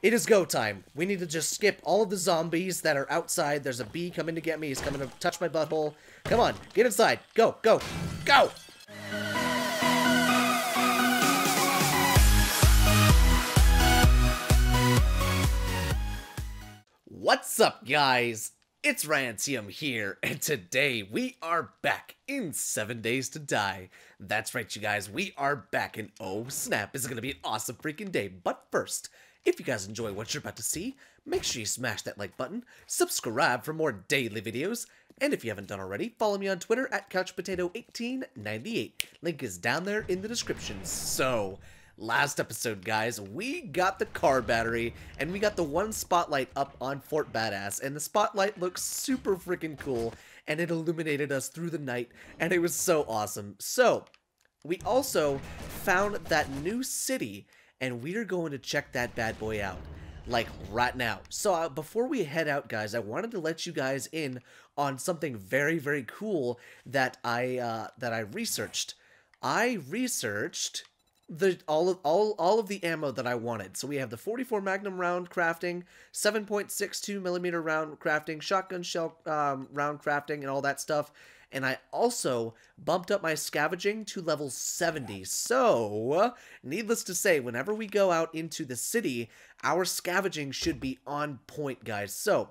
It is go time. We need to just skip all of the zombies that are outside. There's a bee coming to get me. He's coming to touch my butthole. Come on, get inside. Go, go, go! What's up, guys? It's Ryantium here, and today we are back in 7 Days to Die. That's right, you guys, we are back, and oh snap, it's gonna be an awesome freaking day. But first, if you guys enjoy what you're about to see, make sure you smash that like button, subscribe for more daily videos, and if you haven't done already, follow me on Twitter at CouchPotato1898. Link is down there in the description. So, last episode, guys, we got the car battery, and we got the one spotlight up on Fort Badass, and the spotlight looks super freaking cool, and it illuminated us through the night, and it was so awesome. So, we also found that new city, and we're going to check that bad boy out like right now. So uh, before we head out, guys, I wanted to let you guys in on something very, very cool that I uh, that I researched. I researched the all of all all of the ammo that I wanted. So we have the 44 Magnum round crafting, 7.62 millimeter round crafting, shotgun shell um, round crafting, and all that stuff and I also bumped up my scavenging to level 70. So, needless to say, whenever we go out into the city, our scavenging should be on point, guys. So,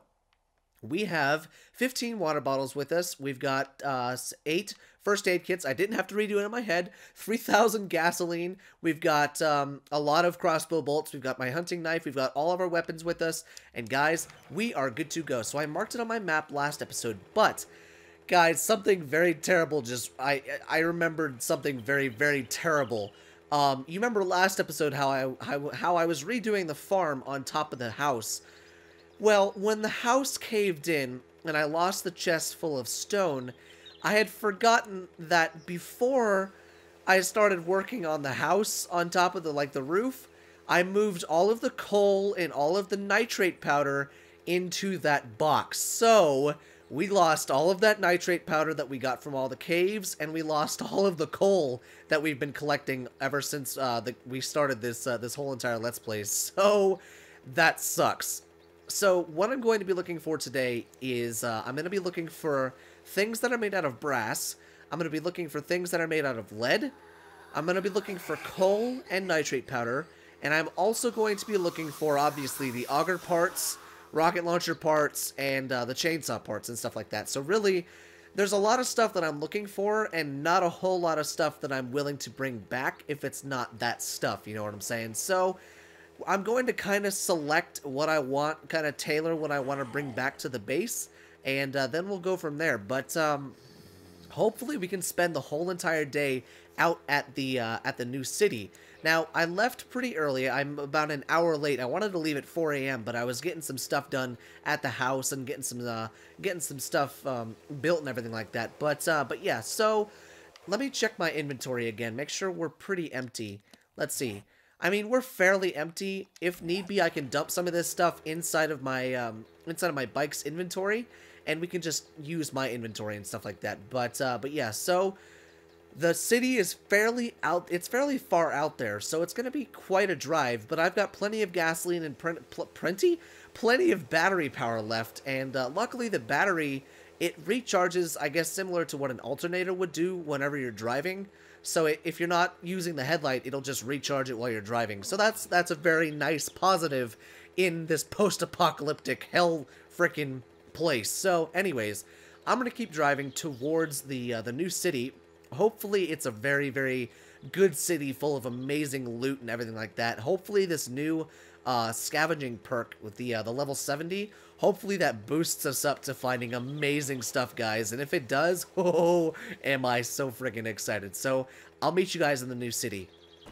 we have 15 water bottles with us. We've got uh, 8 first aid kits. I didn't have to redo it in my head. 3,000 gasoline. We've got um, a lot of crossbow bolts. We've got my hunting knife. We've got all of our weapons with us. And guys, we are good to go. So I marked it on my map last episode, but guys, something very terrible just I I remembered something very very terrible. Um, you remember last episode how I how, how I was redoing the farm on top of the house. Well, when the house caved in and I lost the chest full of stone, I had forgotten that before I started working on the house on top of the like the roof, I moved all of the coal and all of the nitrate powder into that box. So, we lost all of that nitrate powder that we got from all the caves, and we lost all of the coal that we've been collecting ever since uh, the, we started this uh, this whole entire Let's Play. So that sucks. So what I'm going to be looking for today is uh, I'm going to be looking for things that are made out of brass. I'm going to be looking for things that are made out of lead. I'm going to be looking for coal and nitrate powder. And I'm also going to be looking for, obviously, the auger parts, rocket launcher parts, and uh, the chainsaw parts and stuff like that. So really, there's a lot of stuff that I'm looking for and not a whole lot of stuff that I'm willing to bring back if it's not that stuff, you know what I'm saying? So I'm going to kind of select what I want, kind of tailor what I want to bring back to the base, and uh, then we'll go from there. But um, hopefully we can spend the whole entire day out at the uh, at the new city. Now, I left pretty early. I'm about an hour late. I wanted to leave at 4 a.m., but I was getting some stuff done at the house and getting some uh, getting some stuff um, built and everything like that. But uh, but yeah, so let me check my inventory again. Make sure we're pretty empty. Let's see. I mean, we're fairly empty. If need be, I can dump some of this stuff inside of my um, inside of my bike's inventory, and we can just use my inventory and stuff like that. But uh, but yeah, so the city is fairly out, it's fairly far out there, so it's going to be quite a drive, but I've got plenty of gasoline and plenty? Plenty of battery power left, and uh, luckily the battery, it recharges, I guess, similar to what an alternator would do whenever you're driving. So if you're not using the headlight, it'll just recharge it while you're driving. So that's that's a very nice positive in this post-apocalyptic hell freaking place. So anyways, I'm going to keep driving towards the uh, the new city hopefully it's a very, very good city full of amazing loot and everything like that. Hopefully this new uh, scavenging perk with the uh, the level 70, hopefully that boosts us up to finding amazing stuff, guys. And if it does, oh, am I so freaking excited. So I'll meet you guys in the new city.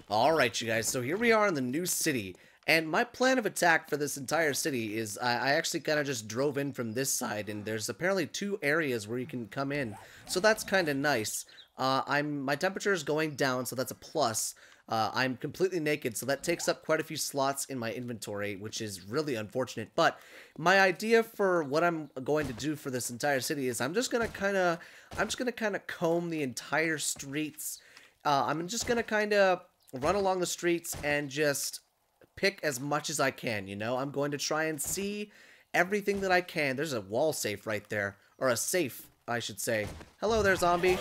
Alright, you guys, so here we are in the new city. And my plan of attack for this entire city is I, I actually kind of just drove in from this side, and there's apparently two areas where you can come in. So that's kind of nice. Uh, I'm my temperature is going down, so that's a plus. Uh, I'm completely naked, so that takes up quite a few slots in my inventory, which is really unfortunate. But my idea for what I'm going to do for this entire city is I'm just gonna kind of, I'm just gonna kind of comb the entire streets. Uh, I'm just gonna kind of run along the streets and just pick as much as I can, you know? I'm going to try and see everything that I can. There's a wall safe right there. Or a safe, I should say. Hello there, zombie.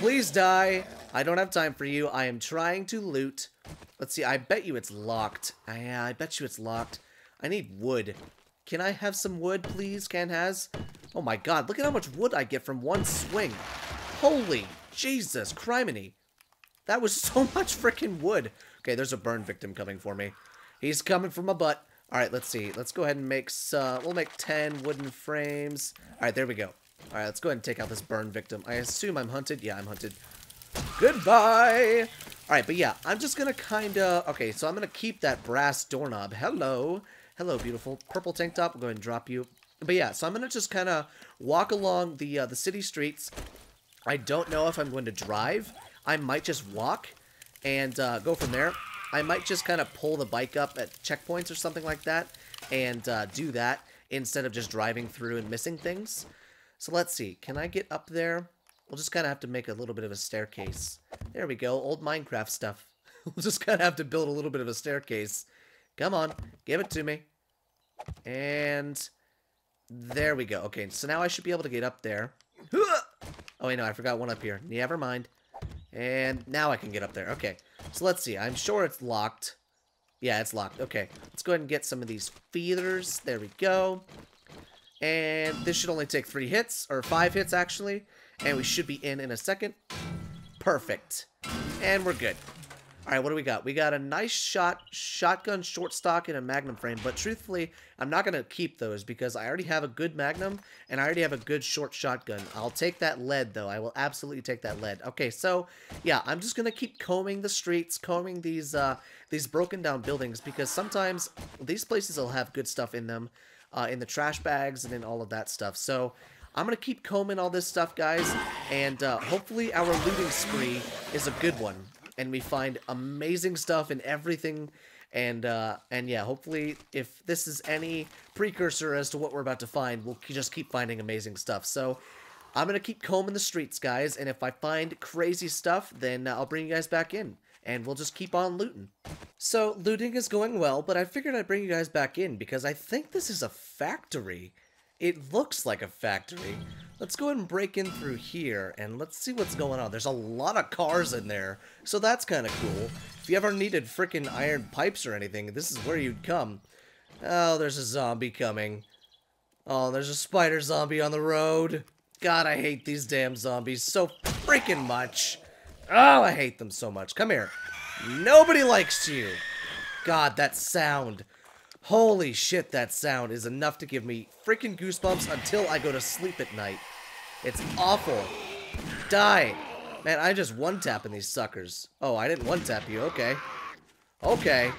Please die. I don't have time for you. I am trying to loot. Let's see, I bet you it's locked. Yeah, uh, I bet you it's locked. I need wood. Can I have some wood, please? Can has? Oh my god, look at how much wood I get from one swing. Holy Jesus, criminy. That was so much freaking wood. Okay, there's a burn victim coming for me. He's coming for my butt. All right, let's see. Let's go ahead and make some... We'll make 10 wooden frames. All right, there we go. All right, let's go ahead and take out this burn victim. I assume I'm hunted. Yeah, I'm hunted. Goodbye! All right, but yeah, I'm just going to kind of... Okay, so I'm to keep that brass doorknob. Hello. Hello, beautiful. Purple tank top. I'll go ahead and drop you. But yeah, so I'm to just kind of walk along the uh, the city streets. I don't know if I'm going to drive. I might just walk and uh, go from there. I might just kind of pull the bike up at checkpoints or something like that and uh, do that instead of just driving through and missing things. So let's see. Can I get up there? We'll just kind of have to make a little bit of a staircase. There we go. Old Minecraft stuff. we'll just kind of have to build a little bit of a staircase. Come on. Give it to me. And there we go. Okay, so now I should be able to get up there. Oh, wait, no, I forgot one up here. Never mind. And now I can get up there. Okay, so let's see. I'm sure it's locked. Yeah, it's locked. Okay, let's go ahead and get some of these feeders. There we go. And this should only take three hits, or five hits, actually. And we should be in in a second. Perfect. And we're good. All right, what do we got? We got a nice shot, shotgun, short stock, and a magnum frame. But truthfully, I'm not going to keep those because I already have a good magnum and I already have a good short shotgun. I'll take that lead, though. I will absolutely take that lead. Okay, so, yeah, I'm just going to keep combing the streets, combing these, uh, these broken down buildings because sometimes these places will have good stuff in them, uh, in the trash bags and in all of that stuff. So, I'm going to keep combing all this stuff, guys, and uh, hopefully our looting spree is a good one and we find amazing stuff in everything and uh, and yeah, hopefully, if this is any precursor as to what we're about to find, we'll just keep finding amazing stuff. So I'm gonna keep combing the streets, guys, and if I find crazy stuff, then uh, I'll bring you guys back in, and we'll just keep on looting. So looting is going well, but I figured I'd bring you guys back in because I think this is a factory. It looks like a factory. Let's go and break in through here, and let's see what's going on. There's a lot of cars in there, so that's kind of cool. If you ever needed freaking iron pipes or anything, this is where you'd come. Oh, there's a zombie coming. Oh, there's a spider zombie on the road. God, I hate these damn zombies so freaking much. Oh, I hate them so much. Come here. Nobody likes you. God, that sound. Holy shit, that sound is enough to give me freaking goosebumps until I go to sleep at night. It's awful. Die. Man, I just one-tapping these suckers. Oh, I didn't one-tap you. Okay. Okay.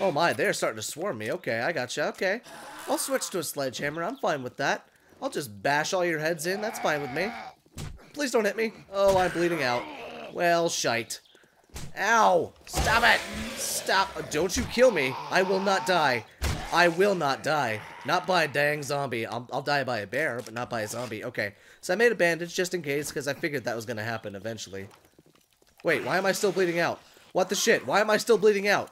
Oh my, they're starting to swarm me. Okay, I gotcha. Okay. I'll switch to a sledgehammer. I'm fine with that. I'll just bash all your heads in. That's fine with me. Please don't hit me. Oh, I'm bleeding out. Well, shite. Ow! Stop it! Stop! Don't you kill me. I will not die. I will not die. Not by a dang zombie. I'll, I'll die by a bear, but not by a zombie. Okay, so I made a bandage just in case, because I figured that was going to happen eventually. Wait, why am I still bleeding out? What the shit? Why am I still bleeding out?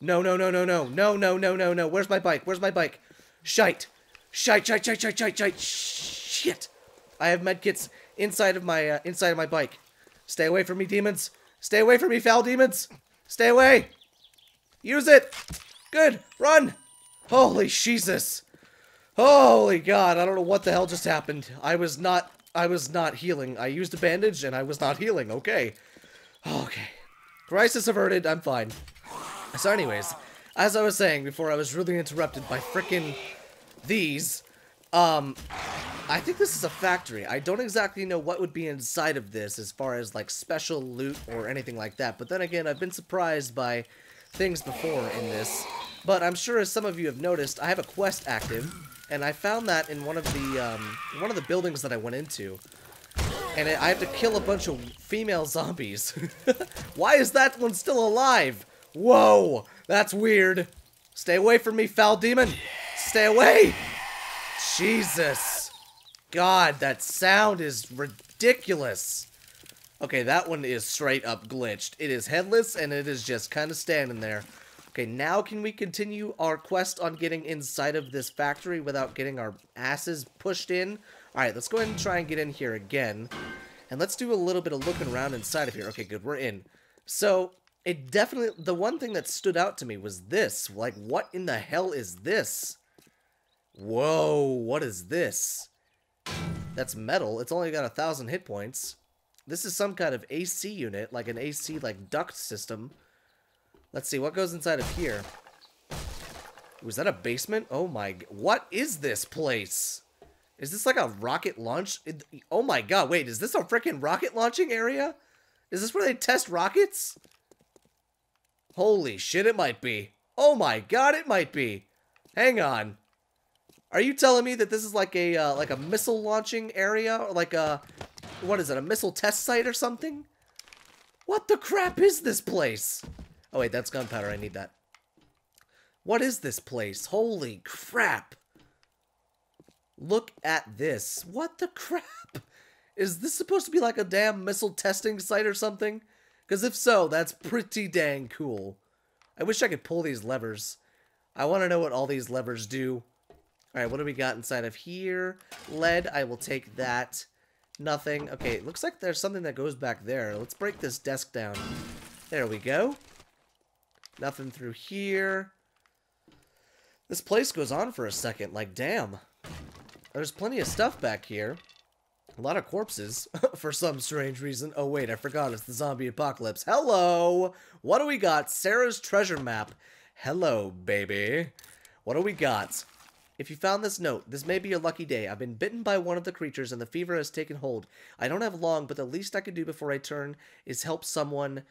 No, no, no, no, no. No, no, no, no, no. Where's my bike? Where's my bike? Shite. Shite, shite, shite, shite, shite, shite. Shit. I have medkits inside of my, uh, inside of my bike. Stay away from me, demons. Stay away from me, foul demons. Stay away. Use it. Good. Run. Holy Jesus. Holy God. I don't know what the hell just happened. I was not, I was not healing. I used a bandage and I was not healing. Okay. Okay. Crisis averted. I'm fine. So anyways, as I was saying before I was really interrupted by frickin' these, um, I think this is a factory. I don't exactly know what would be inside of this as far as like special loot or anything like that. But then again, I've been surprised by things before in this. But I'm sure as some of you have noticed, I have a quest active. And I found that in one of the um, one of the buildings that I went into. And I have to kill a bunch of female zombies. Why is that one still alive? Whoa, that's weird. Stay away from me, foul demon. Stay away. Jesus. God, that sound is ridiculous. Okay, that one is straight up glitched. It is headless, and it is just kind of standing there. Okay, now can we continue our quest on getting inside of this factory without getting our asses pushed in? Alright, let's go ahead and try and get in here again. And let's do a little bit of looking around inside of here. Okay, good, we're in. So, it definitely, the one thing that stood out to me was this. Like, what in the hell is this? Whoa, what is this? That's metal. It's only got a thousand hit points. This is some kind of AC unit, like an AC, like, duct system. Let's see, what goes inside of here? Was that a basement? Oh my, what is this place? Is this like a rocket launch? Oh my god, wait, is this a freaking rocket launching area? Is this where they test rockets? Holy shit, it might be. Oh my god, it might be. Hang on. Are you telling me that this is like a uh, like a missile launching area or like a what is it, a missile test site or something? What the crap is this place? Oh wait, that's gunpowder, I need that. What is this place? Holy crap. Look at this. What the crap? Is this supposed to be like a damn missile testing site or something? Because if so, that's pretty dang cool. I wish I could pull these levers. I want to know what all these levers do. Alright, what do we got inside of here? Lead, I will take that. Nothing. Okay, it looks like there's something that goes back there. Let's break this desk down. There we go. Nothing through here. This place goes on for a second. Like, damn. There's plenty of stuff back here. A lot of corpses, for some strange reason. Oh, wait, I forgot. It's the zombie apocalypse. Hello! What do we got? Sarah's treasure map. Hello, baby. What do we got? If you found this note, this may be your lucky day. I've been bitten by one of the creatures and the fever has taken hold. I don't have long, but the least I can do before I turn is help someone,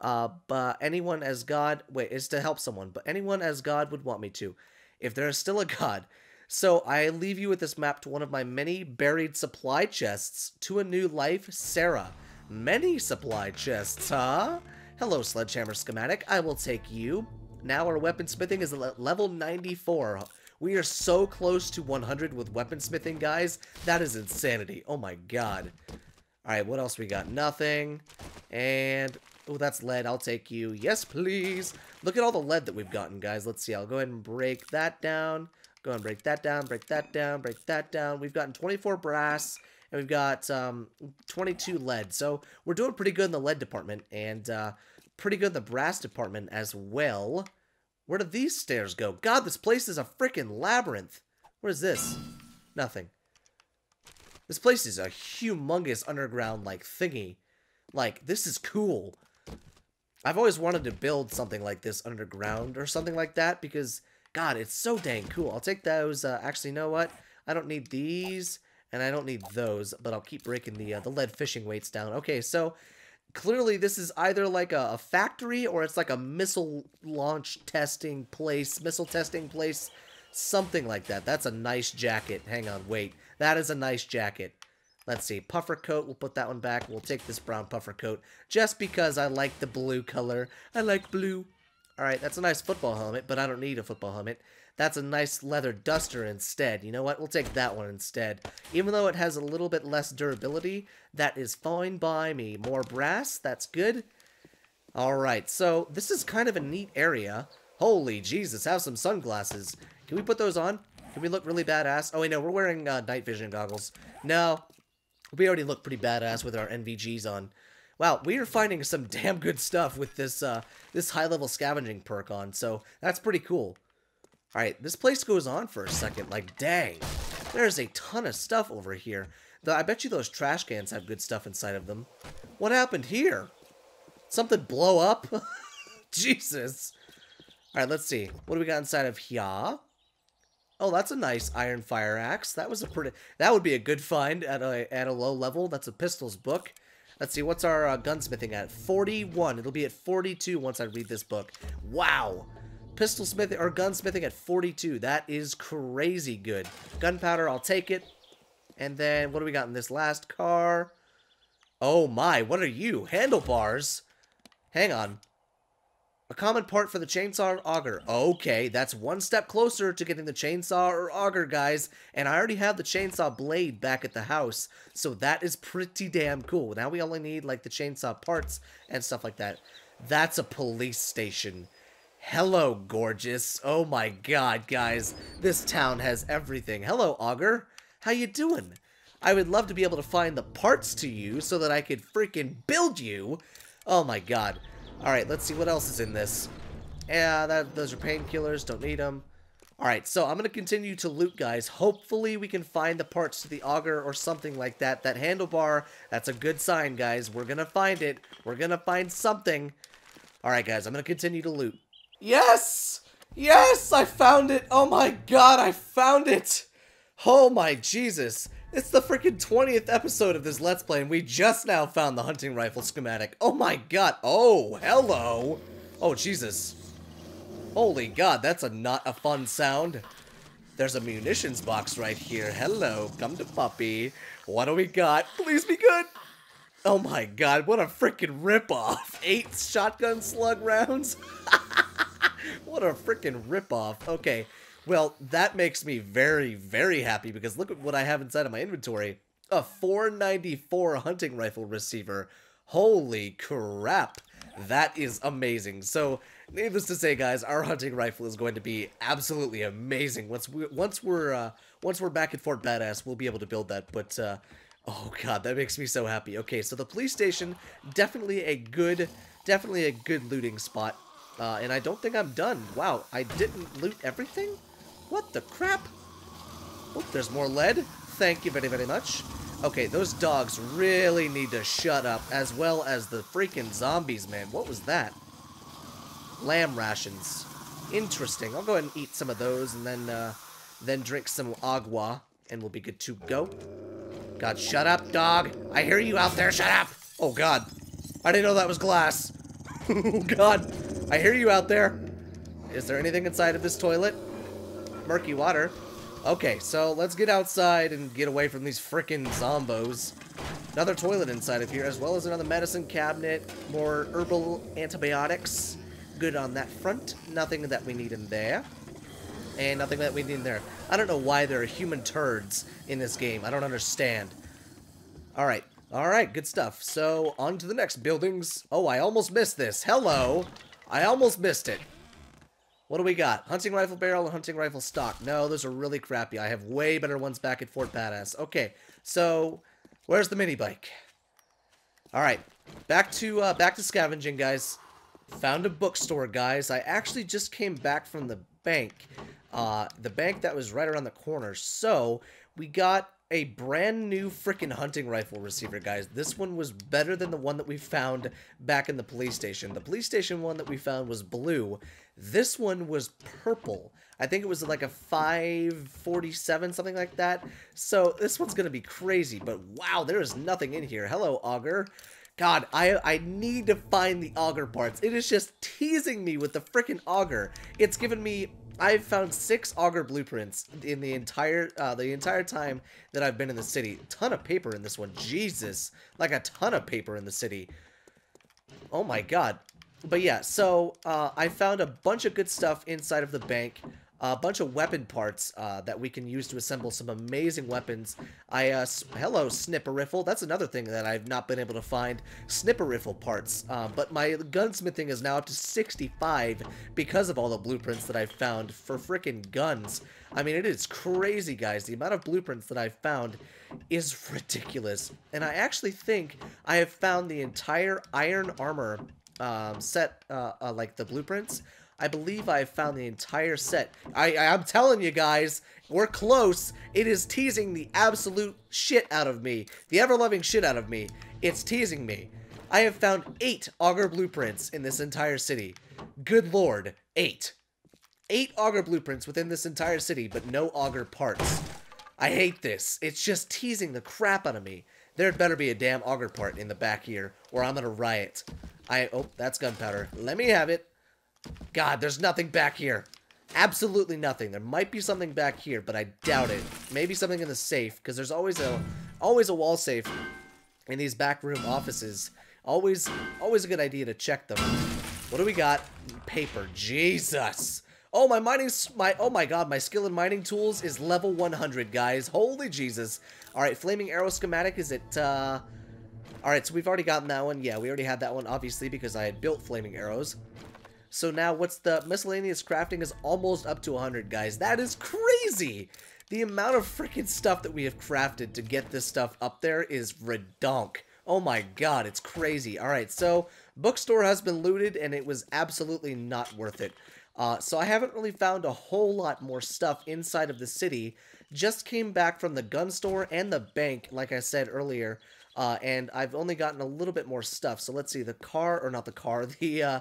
uh, but anyone as God, wait, is to help someone, but anyone as God would want me to. If there is still a God. So I leave you with this map to one of my many buried supply chests to a new life, Sarah. Many supply chests, huh? Hello, Sledgehammer Schematic. I will take you. Now our weapon smithing is at level 94. We are so close to 100 with weaponsmithing, guys. That is insanity. Oh my god. Alright, what else we got? Nothing. And... Oh, that's lead. I'll take you. Yes, please. Look at all the lead that we've gotten, guys. Let's see. I'll go ahead and break that down. Go and break that down, break that down, break that down. We've gotten 24 brass, and we've got um, 22 lead. So we're doing pretty good in the lead department, and uh, pretty good in the brass department as well. Where do these stairs go? God, this place is a freaking labyrinth. What is this? Nothing. This place is a humongous underground, like, thingy. Like, this is cool. I've always wanted to build something like this underground or something like that because, God, it's so dang cool. I'll take those. Uh, actually, you know what? I don't need these and I don't need those, but I'll keep breaking the, uh, the lead fishing weights down. Okay, so clearly this is either like a, a, factory or it's like a missile launch testing place, missile testing place, something like that. That's a nice jacket. Hang on, wait. That is a nice jacket. Let's see, puffer coat, we'll put that one back. We'll take this brown puffer coat just because I like the blue color. I like blue. Alright, that's a nice football helmet, but I don't need a football helmet. That's a nice leather duster instead. You know what? We'll take that one instead. Even though it has a little bit less durability, that is fine by me. More brass, that's good. Alright, so this is kind of a neat area. Holy Jesus, have some sunglasses. Can we put those on? Can we look really badass? Oh, wait, no, we're wearing uh, night vision goggles. No, we already look pretty badass with our NVGs on. Wow, we are finding some damn good stuff with this uh, this high-level scavenging perk on, so that's pretty cool. Alright, this place goes on for a second. Like, dang. There's a ton of stuff over here. Though I bet you those trash cans have good stuff inside of them. What happened here? Something blow up? Jesus. Alright, let's see. What do we got inside of here? Oh, that's a nice iron fire axe. That was a pretty... That would be a good find at a, at a low level. That's a pistols book. Let's see, what's our uh, gunsmithing at? 41. It'll be at 42 once I read this book. Wow pistol smithing or gunsmithing at 42. That is crazy good. Gunpowder, I'll take it. And then what do we got in this last car? Oh my, what are you? Handlebars? Hang on. A common part for the chainsaw auger. Okay, that's one step closer to getting the chainsaw or auger, guys. And I already have the chainsaw blade back at the house. So that is pretty damn cool. Now we only need, like, the chainsaw parts and stuff like that. That's a police station. Hello, gorgeous. Oh my god, guys. This town has everything. Hello, auger. How you doing? I would love to be able to find the parts to you so that I could freaking build you. Oh my god. Alright, let's see what else is in this. Yeah, that, those are painkillers. Don't need them. Alright, so I'm going to continue to loot, guys. Hopefully we can find the parts to the auger or something like that. That handlebar, that's a good sign, guys. We're going to find it. We're going to find something. Alright, guys, I'm going to continue to loot. Yes! Yes! I found it! Oh my god, I found it! Oh my Jesus. It's the freaking 20th episode of this Let's Play, and we just now found the hunting rifle schematic. Oh my god. Oh, hello. Oh, Jesus. Holy god, that's a not a fun sound. There's a munitions box right here. Hello, come to puppy. What do we got? Please be good. Oh my god, what a freaking ripoff. Eight shotgun slug rounds? what a freaking ripoff. Okay, well, that makes me very, very happy because look at what I have inside of my inventory. A 494 hunting rifle receiver. Holy crap. That is amazing. So, needless to say, guys, our hunting rifle is going to be absolutely amazing. Once we once we're uh, once we're back at Fort Badass, we'll be able to build that. But uh, oh god, that makes me so happy. Okay, so the police station definitely a good, definitely a good looting spot. Uh, and I don't think I'm done. Wow, I didn't loot everything. What the crap? Oh, there's more lead. Thank you very, very much. Okay, those dogs really need to shut up, as well as the freaking zombies, man. What was that? Lamb rations. Interesting. I'll go ahead and eat some of those, and then, uh, then drink some agua, and we'll be good to go. God, shut up, dog. I hear you out there. Shut up. Oh, God. I didn't know that was glass. oh, God. I hear you out there. Is there anything inside of this toilet? murky water. Okay, so let's get outside and get away from these frickin' zombos. Another toilet inside of here, as well as another medicine cabinet, more herbal antibiotics. Good on that front. Nothing that we need in there. And nothing that we need in there. I don't know why there are human turds in this game. I don't understand. Alright. Alright, good stuff. So, on to the next buildings. Oh, I almost missed this. Hello. I almost missed it. What do we got? Hunting rifle barrel and hunting rifle stock. No, those are really crappy. I have way better ones back at Fort Badass. Okay, so where's the mini bike? All right, back to uh, back to scavenging, guys. Found a bookstore, guys. I actually just came back from the bank, uh, the bank that was right around the corner. So we got a brand new freaking hunting rifle receiver, guys. This one was better than the one that we found back in the police station. The police station one that we found was blue. This one was purple. I think it was like a 547, something like that. So this one's going to be crazy, but wow, there is nothing in here. Hello, Auger. God, I, I need to find the auger parts. It is just teasing me with the freaking auger. It's given me I've found six auger blueprints in the entire uh, the entire time that I've been in the city. Ton of paper in this one. Jesus, like a ton of paper in the city. Oh my god. But yeah, so uh, I found a bunch of good stuff inside of the bank a bunch of weapon parts uh, that we can use to assemble some amazing weapons. I, uh, hello, Sniper rifle. That's another thing that I've not been able to find. Sniper rifle parts. Uh, but my gunsmithing is now up to 65 because of all the blueprints that I've found for freaking guns. I mean, it is crazy, guys. The amount of blueprints that I've found is ridiculous. And I actually think I have found the entire iron armor um, set, uh, uh, like the blueprints. I believe I have found the entire set. I, I'm telling you guys, we're close. It is teasing the absolute shit out of me. The ever-loving shit out of me. It's teasing me. I have found eight auger blueprints in this entire city. Good lord, eight. Eight auger blueprints within this entire city, but no auger parts. I hate this. It's just teasing the crap out of me. There better be a damn auger part in the back here, or I'm gonna riot. I- oh, that's gunpowder. Let me have it. God, there's nothing back here. Absolutely nothing. There might be something back here, but I doubt it. Maybe something in the safe, because there's always a always a wall safe in these back room offices. Always always a good idea to check them. What do we got? Paper. Jesus. Oh, my mining, my, oh my god, my skill in mining tools is level 100, guys. Holy Jesus. Alright, flaming arrow schematic, is it, uh... Alright, so we've already gotten that one. Yeah, we already had that one, obviously, because I had built flaming arrows. So now, what's the miscellaneous crafting is almost up to 100, guys. That is crazy! The amount of freaking stuff that we have crafted to get this stuff up there is redonk. Oh my god, it's crazy. Alright, so bookstore has been looted, and it was absolutely not worth it. Uh, so I haven't really found a whole lot more stuff inside of the city. Just came back from the gun store and the bank, like I said earlier. Uh, and I've only gotten a little bit more stuff. So let's see, the car, or not the car, the uh,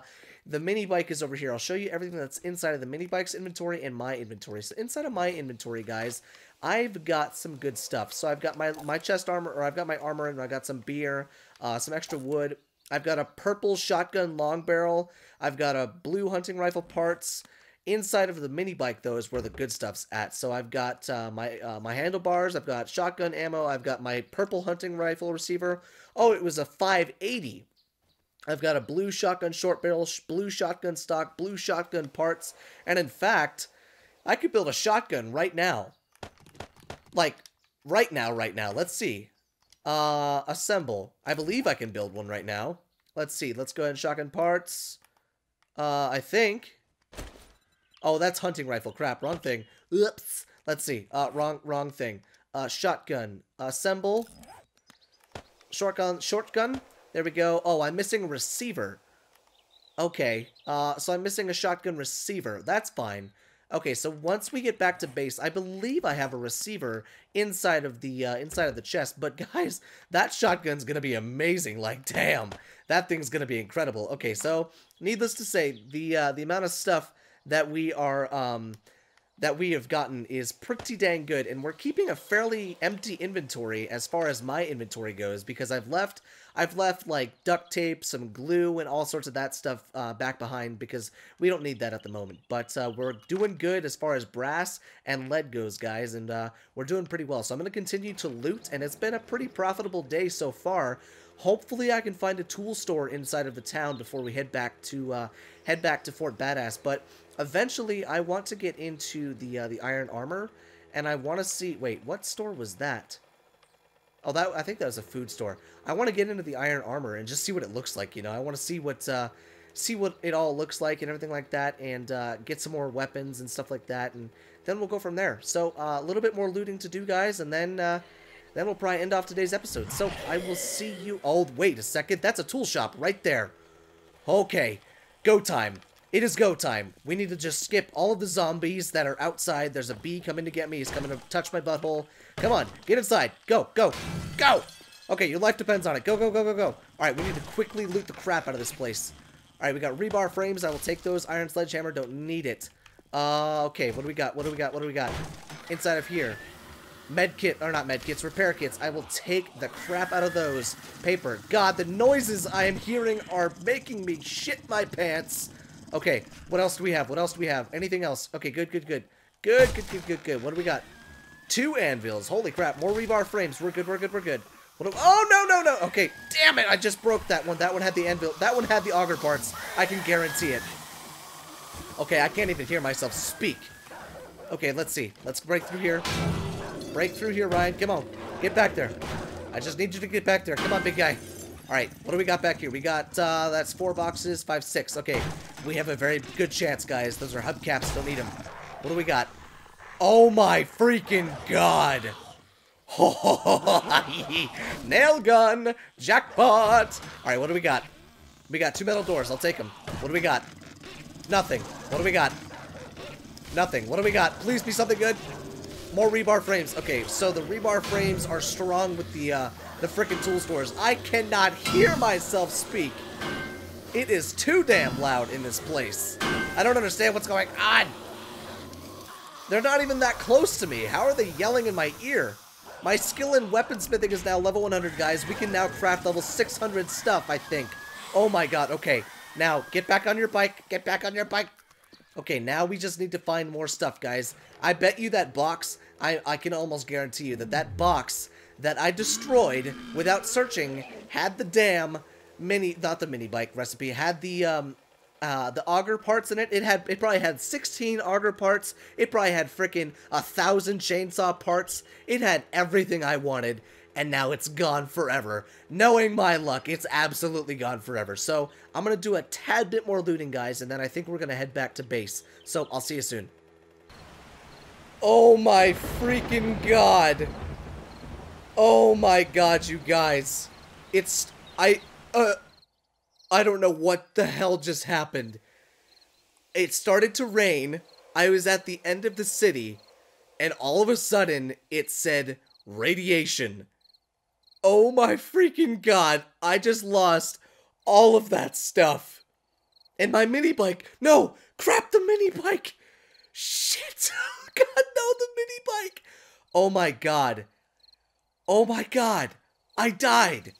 the mini bike is over here. I'll show you everything that's inside of the mini bike's inventory and my inventory. So inside of my inventory, guys, I've got some good stuff. So I've got my, my chest armor, or I've got my armor, and I've got some beer, uh, some extra wood, I've got a purple shotgun long barrel. I've got a blue hunting rifle parts. Inside of the mini bike, though, is where the good stuff's at. So I've got uh, my uh, my handlebars. I've got shotgun ammo. I've got my purple hunting rifle receiver. Oh, it was a 580. I've got a blue shotgun short barrel, blue shotgun stock, blue shotgun parts, and in fact, I could build a shotgun right now. Like, right now, right now. Let's see. Uh, assemble. I believe I can build one right now. Let's see. Let's go ahead and shotgun parts. Uh, I think. Oh, that's hunting rifle. Crap, wrong thing. Oops. Let's see. Uh, wrong, wrong thing. Uh, shotgun. Assemble. Shotgun. Shotgun. There we go. Oh, I'm missing a receiver. Okay. Uh, so I'm missing a shotgun receiver. That's fine. Okay, so once we get back to base, I believe I have a receiver inside of the uh, inside of the chest. But guys, that shotgun's gonna be amazing. Like, damn, that thing's gonna be incredible. Okay, so needless to say, the uh, the amount of stuff that we are um, that we have gotten is pretty dang good, and we're keeping a fairly empty inventory as far as my inventory goes, because I've left, I've left, like, duct tape, some glue, and all sorts of that stuff uh, back behind, because we don't need that at the moment, but uh, we're doing good as far as brass and lead goes, guys, and uh, we're doing pretty well, so I'm going to continue to loot, and it's been a pretty profitable day so far, Hopefully I can find a tool store inside of the town before we head back to uh, head back to Fort Badass. But Eventually, I want to get into the uh, the iron armor, and I want to see. Wait, what store was that? Oh, that I think that was a food store. I want to get into the iron armor and just see what it looks like. You know, I want to see what uh, see what it all looks like and everything like that, and uh, get some more weapons and stuff like that, and then we'll go from there. So uh, a little bit more looting to do, guys, and then uh, then we'll probably end off today's episode. So I will see you. Oh, wait a second, that's a tool shop right there. Okay, go time. It is go time. We need to just skip all of the zombies that are outside. There's a bee coming to get me. He's coming to touch my butthole. Come on, get inside. Go, go, go! Okay, your life depends on it. Go, go, go, go, go. Alright, we need to quickly loot the crap out of this place. Alright, we got rebar frames. I will take those. Iron sledgehammer, don't need it. Uh, okay, what do we got? What do we got? What do we got? Inside of here. Med kit, or not med kits, repair kits. I will take the crap out of those. Paper. God, the noises I am hearing are making me shit my pants. Okay, what else do we have? What else do we have? Anything else? Okay, good, good, good. Good, good, good, good, good. What do we got? Two anvils. Holy crap, more rebar frames. We're good, we're good, we're good. What oh, no, no, no. Okay, damn it, I just broke that one. That one had the anvil. That one had the auger parts. I can guarantee it. Okay, I can't even hear myself speak. Okay, let's see. Let's break through here. Break through here, Ryan. Come on. Get back there. I just need you to get back there. Come on, big guy. Alright, what do we got back here? We got, uh, that's four boxes, five, six. Okay, we have a very good chance, guys. Those are hubcaps, don't need them. What do we got? Oh my freaking god! Nail gun! Jackpot! Alright, what do we got? We got two metal doors, I'll take them. What do we got? Nothing. What do we got? Nothing. What do we got? Please be something good. More rebar frames. Okay, so the rebar frames are strong with the, uh, the freaking tool stores. I cannot hear myself speak. It is too damn loud in this place. I don't understand what's going on. They're not even that close to me. How are they yelling in my ear? My skill in weaponsmithing is now level 100, guys. We can now craft level 600 stuff, I think. Oh my god, okay. Now, get back on your bike. Get back on your bike. Okay, now we just need to find more stuff, guys. I bet you that box, I, I can almost guarantee you that that box that I destroyed without searching had the damn mini, not the mini bike recipe, had the, um, uh, the auger parts in it. It had it probably had 16 auger parts. It probably had freaking a thousand chainsaw parts. It had everything I wanted, and now it's gone forever. Knowing my luck, it's absolutely gone forever. So I'm gonna do a tad bit more looting, guys, and then I think we're gonna head back to base. So I'll see you soon. Oh my freaking god. Oh my god, you guys. It's I uh I don't know what the hell just happened. It started to rain. I was at the end of the city, and all of a sudden it said radiation. Oh my freaking god, I just lost all of that stuff. And my mini bike. No, crap the mini bike. Shit. god, no, the mini bike. Oh my god. Oh my god. I died.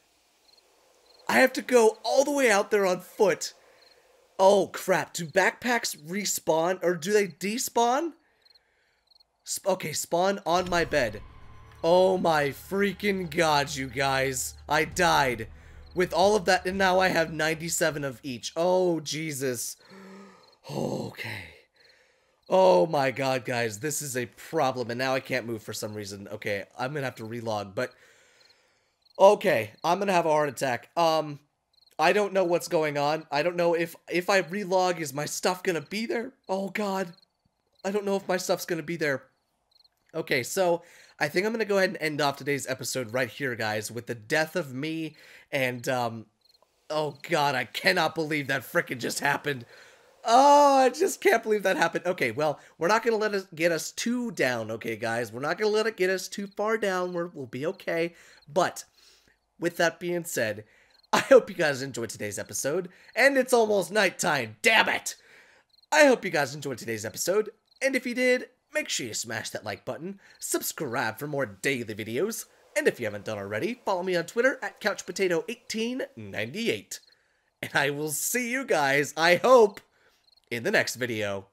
I have to go all the way out there on foot. Oh crap, do backpacks respawn or do they despawn? Sp okay, spawn on my bed. Oh my freaking god, you guys. I died. With all of that, and now I have 97 of each. Oh, Jesus. Okay. Oh my god, guys, this is a problem, and now I can't move for some reason. Okay, I'm gonna have to relog, but Okay, I'm gonna have a heart attack. Um, I don't know what's going on. I don't know if if I relog, is my stuff gonna be there? Oh God, I don't know if my stuff's gonna be there. Okay, so I think I'm gonna go ahead and end off today's episode right here, guys, with the death of me and um. Oh God, I cannot believe that frickin' just happened. Oh, I just can't believe that happened. Okay, well, we're not gonna let it get us too down, okay, guys. We're not gonna let it get us too far down. We're, we'll be okay. But with that being said, I hope you guys enjoyed today's episode, and it's almost nighttime, damn it! I hope you guys enjoyed today's episode, and if you did, make sure you smash that like button, subscribe for more daily videos, and if you haven't done already, follow me on Twitter at CouchPotato1898. And I will see you guys, I hope, in the next video.